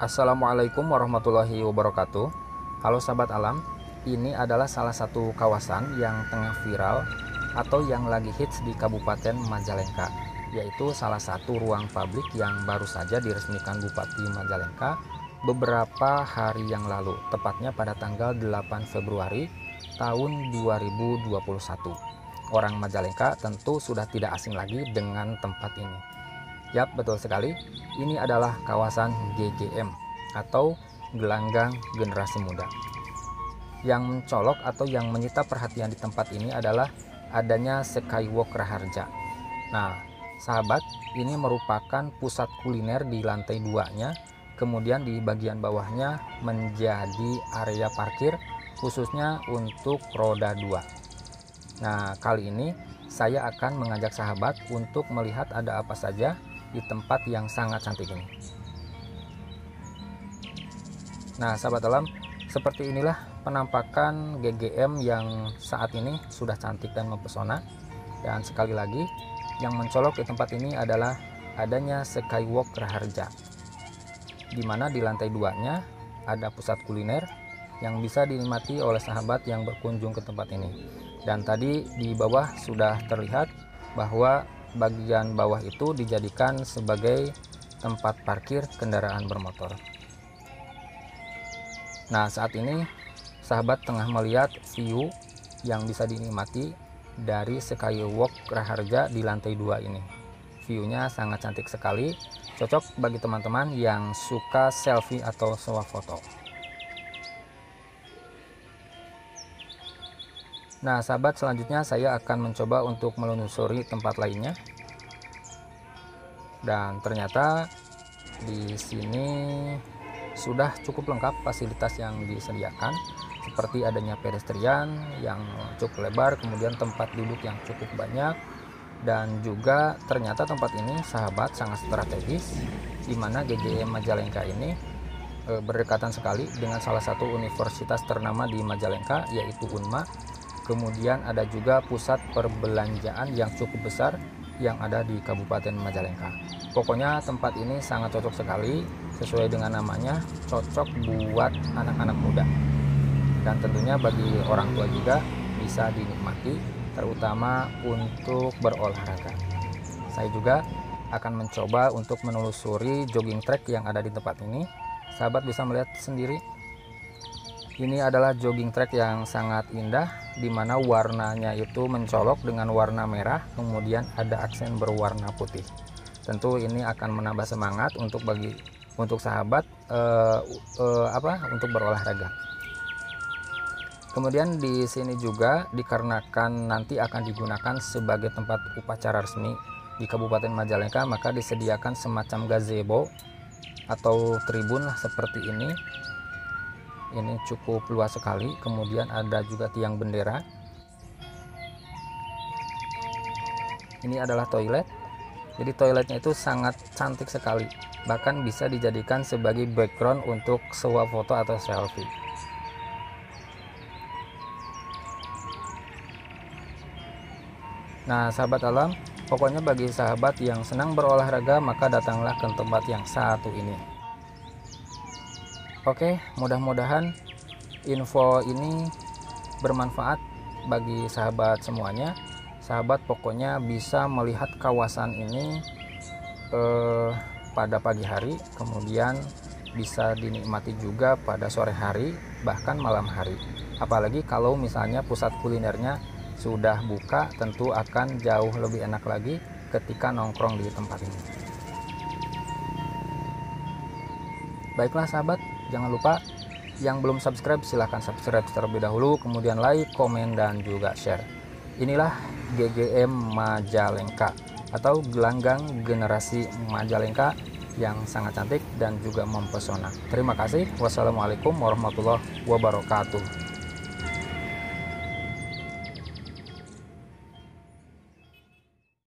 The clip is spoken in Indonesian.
Assalamualaikum warahmatullahi wabarakatuh. Halo sahabat alam Ini adalah salah satu kawasan yang tengah viral Atau yang lagi hits di Kabupaten Majalengka Yaitu salah satu ruang publik yang baru saja diresmikan Bupati Majalengka Beberapa hari yang lalu Tepatnya pada tanggal 8 Februari tahun 2021 Orang Majalengka tentu sudah tidak asing lagi dengan tempat ini Yap, betul sekali. Ini adalah kawasan GGM atau Gelanggang Generasi Muda. Yang mencolok atau yang menyita perhatian di tempat ini adalah adanya Skywalk Raharja. Nah, sahabat, ini merupakan pusat kuliner di lantai duanya. Kemudian di bagian bawahnya menjadi area parkir khususnya untuk roda dua. Nah, kali ini saya akan mengajak sahabat untuk melihat ada apa saja di tempat yang sangat cantik ini. Nah, sahabat alam, seperti inilah penampakan GGM yang saat ini sudah cantik dan mempesona. Dan sekali lagi, yang mencolok di tempat ini adalah adanya Skywalk Raharja, di mana di lantai duanya ada pusat kuliner yang bisa dinikmati oleh sahabat yang berkunjung ke tempat ini. Dan tadi di bawah sudah terlihat bahwa bagian bawah itu dijadikan sebagai tempat parkir kendaraan bermotor. Nah, saat ini sahabat tengah melihat view yang bisa dinikmati dari Skywalk Raharja di lantai 2 ini. View-nya sangat cantik sekali, cocok bagi teman-teman yang suka selfie atau swafoto. Nah, sahabat, selanjutnya saya akan mencoba untuk menelusuri tempat lainnya. Dan ternyata di sini sudah cukup lengkap fasilitas yang disediakan seperti adanya pedestrian yang cukup lebar, kemudian tempat duduk yang cukup banyak dan juga ternyata tempat ini sahabat sangat strategis di mana GGM Majalengka ini e, berdekatan sekali dengan salah satu universitas ternama di Majalengka yaitu UNMA kemudian ada juga pusat perbelanjaan yang cukup besar yang ada di Kabupaten Majalengka. Pokoknya tempat ini sangat cocok sekali sesuai dengan namanya, cocok buat anak-anak muda. Dan tentunya bagi orang tua juga bisa dinikmati terutama untuk berolahraga. Saya juga akan mencoba untuk menelusuri jogging track yang ada di tempat ini. Sahabat bisa melihat sendiri ini adalah jogging track yang sangat indah di mana warnanya itu mencolok dengan warna merah kemudian ada aksen berwarna putih. Tentu ini akan menambah semangat untuk bagi untuk sahabat uh, uh, apa untuk berolahraga. Kemudian di sini juga dikarenakan nanti akan digunakan sebagai tempat upacara resmi di Kabupaten Majalengka maka disediakan semacam gazebo atau tribun seperti ini ini cukup luas sekali. Kemudian ada juga tiang bendera. Ini adalah toilet. Jadi toiletnya itu sangat cantik sekali. Bahkan bisa dijadikan sebagai background untuk sebuah foto atau selfie. Nah sahabat alam pokoknya bagi sahabat yang senang berolahraga maka datanglah ke tempat yang satu ini Oke, mudah-mudahan info ini bermanfaat bagi sahabat semuanya. Sahabat pokoknya bisa melihat kawasan ini eh, pada pagi hari, kemudian bisa dinikmati juga pada sore hari, bahkan malam hari. Apalagi kalau misalnya pusat kulinernya sudah buka, tentu akan jauh lebih enak lagi ketika nongkrong di tempat ini. Baiklah sahabat, jangan lupa yang belum subscribe silahkan subscribe terlebih dahulu kemudian like komen dan juga share. Inilah GGM Majalengka atau gelanggang generasi Majalengka yang sangat cantik dan juga mempesona. Terima kasih. Wassalamualaikum warahmatullahi wabarakatuh